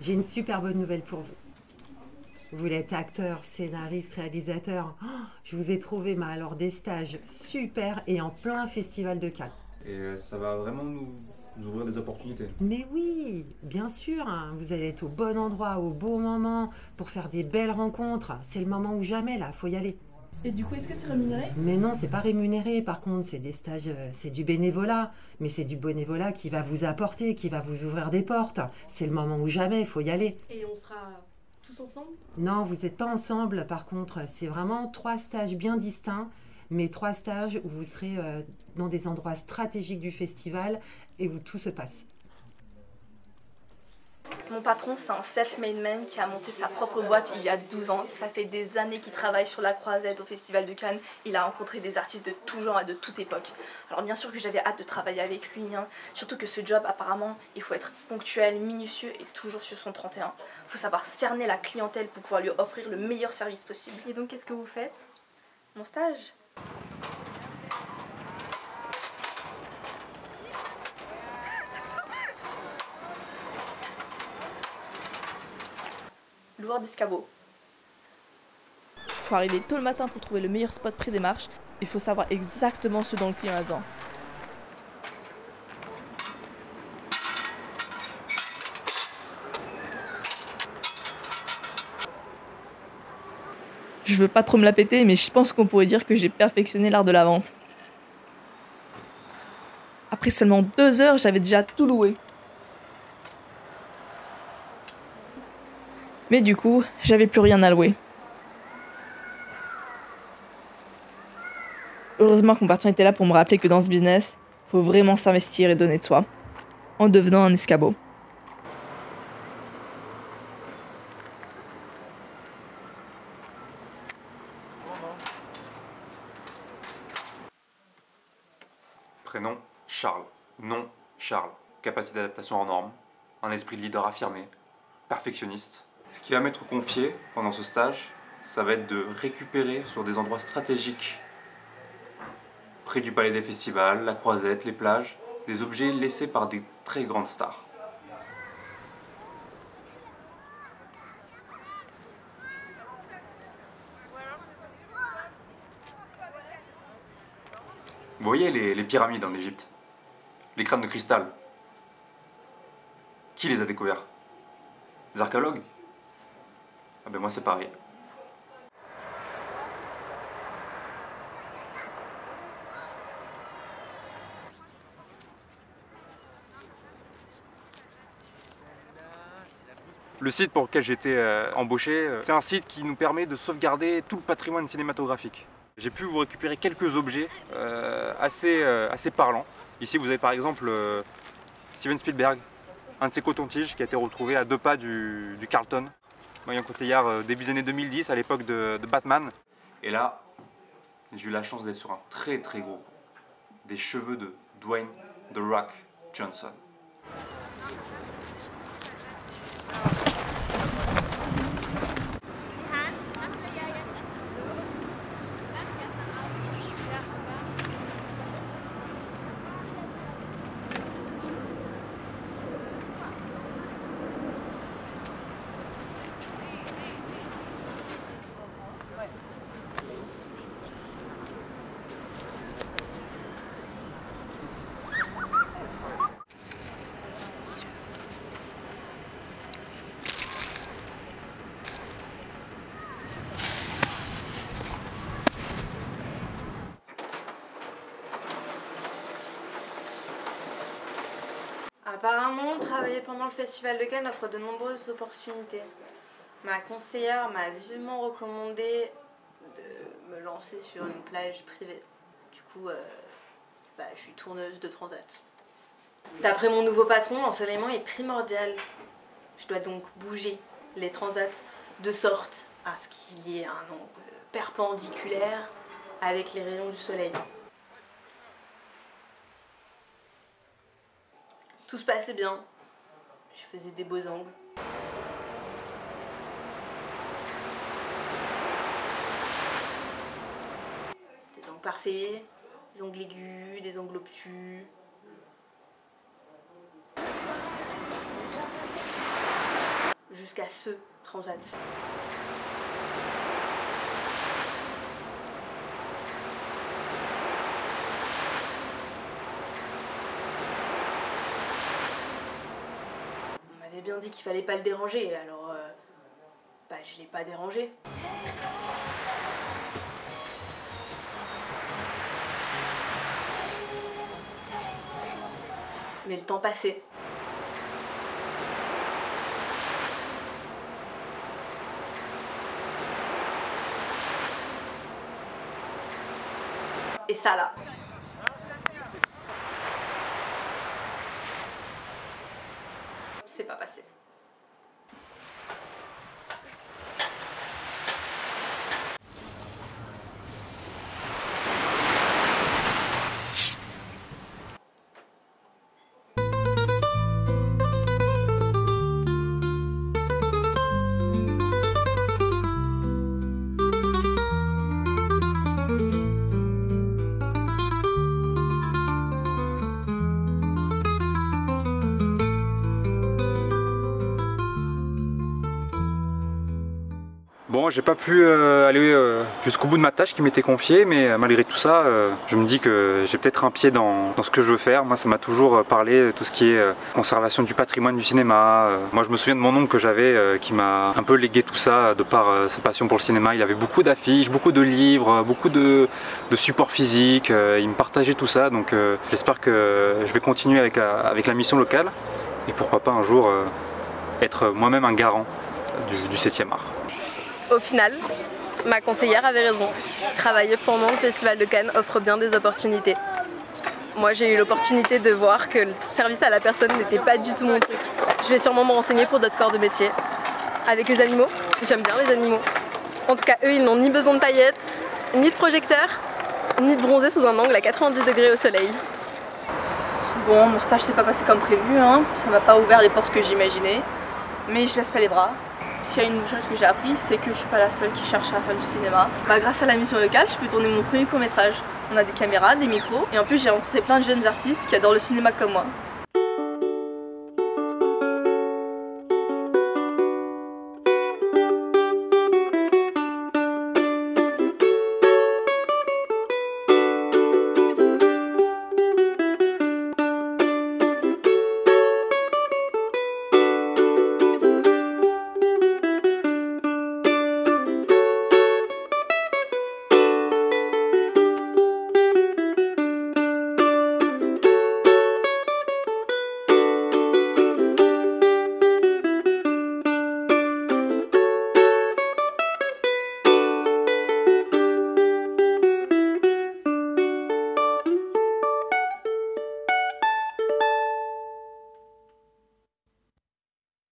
J'ai une super bonne nouvelle pour vous. Vous voulez être acteur, scénariste, réalisateur. Oh, je vous ai trouvé, alors des stages super et en plein festival de Cannes. Et euh, ça va vraiment nous, nous ouvrir des opportunités. Mais oui, bien sûr, hein, vous allez être au bon endroit, au bon moment, pour faire des belles rencontres. C'est le moment ou jamais, là, faut y aller. Et du coup, est-ce que c'est rémunéré? Mais non, c'est pas rémunéré, par contre, c'est des stages, euh, c'est du bénévolat. Mais c'est du bénévolat qui va vous apporter, qui va vous ouvrir des portes. C'est le moment ou jamais, faut y aller. Et on sera tous ensemble? Non, vous n'êtes pas ensemble, par contre, c'est vraiment trois stages bien distincts, mais trois stages où vous serez euh, dans des endroits stratégiques du festival et où tout se passe. Mon patron, c'est un self-made man qui a monté sa propre boîte il y a 12 ans. Ça fait des années qu'il travaille sur la croisette au Festival de Cannes. Il a rencontré des artistes de tout genre et de toute époque. Alors bien sûr que j'avais hâte de travailler avec lui, hein. surtout que ce job, apparemment, il faut être ponctuel, minutieux et toujours sur son 31. Il faut savoir cerner la clientèle pour pouvoir lui offrir le meilleur service possible. Et donc, qu'est-ce que vous faites? Mon stage Loueur d'escabeau. Faut arriver tôt le matin pour trouver le meilleur spot près des marches. Il faut savoir exactement ce dont le client a besoin. Je veux pas trop me la péter, mais je pense qu'on pourrait dire que j'ai perfectionné l'art de la vente. Après seulement deux heures, j'avais déjà tout loué. Mais du coup, j'avais plus rien à louer. Heureusement que mon patron était là pour me rappeler que dans ce business, faut vraiment s'investir et donner de soi, en devenant un escabeau. Prénom Charles. Nom Charles. Capacité d'adaptation en normes. Un esprit de leader affirmé. Perfectionniste. Ce qui va m'être confié pendant ce stage, ça va être de récupérer sur des endroits stratégiques, près du palais des festivals, la croisette, les plages, des objets laissés par des très grandes stars. Vous voyez les, pyramides en Égypte? Les crânes de cristal. Qui les a découverts? Les archéologues? Ah ben moi c'est pareil. Le site pour lequel été euh, embauché, euh, c'est un site qui nous permet de sauvegarder tout le patrimoine cinématographique. J'ai pu vous récupérer quelques objets euh, assez, assez parlants. Ici, vous avez par exemple Steven Spielberg, un de ses cotons-tiges qui a été retrouvé à deux pas du Carlton. Marion Cotillard, euh, début des années 2010, à l'époque de, de Batman. Et là, j'ai eu la chance d'être sur un très très gros. Des cheveux de Dwayne The Rock Johnson. Apparemment, travailler pendant le Festival de Cannes offre de nombreuses opportunités. Ma conseillère m'a vivement recommandé de me lancer sur une plage privée. Du coup, euh, bah, je suis tourneuse de transat. D'après mon nouveau patron, l'ensoleillement est primordial. Je dois donc bouger les transats de sorte à ce qu'il y ait un angle perpendiculaire avec les rayons du soleil. Tout se passait bien. Je faisais des beaux angles. Des angles parfaits, des ongles aigus, des ongles obtus. Jusqu'à ce transat. Bien dit qu'il fallait pas le déranger, alors euh, bah je l'ai pas dérangé. Mais le temps passait. Et ça là. C'est pas passé. Bon, j'ai pas pu euh, aller euh, jusqu'au bout de ma tâche qui m'était confiée, mais euh, malgré tout ça, je me dis que j'ai peut-être un pied dans, dans ce que je veux faire. Moi, ça m'a toujours parlé, tout ce qui est conservation du patrimoine du cinéma. Moi, je me souviens de mon oncle que j'avais qui m'a un peu légué tout ça de par sa passion pour le cinéma. Il avait beaucoup d'affiches, beaucoup de livres, beaucoup de, de supports physiques. il me partageait tout ça, donc j'espère que je vais continuer avec la, avec la mission locale et pourquoi pas un jour être moi-même un garant du, du 7e art. Au final, ma conseillère avait raison. Travailler pendant le Festival de Cannes offre bien des opportunités. Moi, j'ai eu l'opportunité de voir que le service à la personne n'était pas du tout mon truc. Je vais sûrement me renseigner pour d'autres corps de métier. Avec les animaux, j'aime bien les animaux. En tout cas, eux, ils n'ont ni besoin de paillettes, ni de projecteurs, ni de bronzer sous un angle à 90 degrés au soleil. Bon, mon stage s'est pas passé comme prévu, hein. ça m'a pas ouvert les portes que j'imaginais, mais je baisse pas les bras. S'il y a une chose que j'ai appris, c'est que je suis pas la seule qui cherche à faire du cinéma. Bah, grâce à la mission locale, je peux tourner mon premier court métrage. On a des caméras, des micros, et en plus j'ai rencontré plein de jeunes artistes qui adorent le cinéma comme moi.